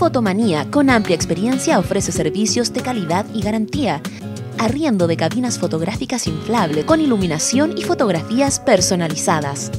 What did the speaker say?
Fotomanía, con amplia experiencia, ofrece servicios de calidad y garantía. Arriendo de cabinas fotográficas inflables con iluminación y fotografías personalizadas.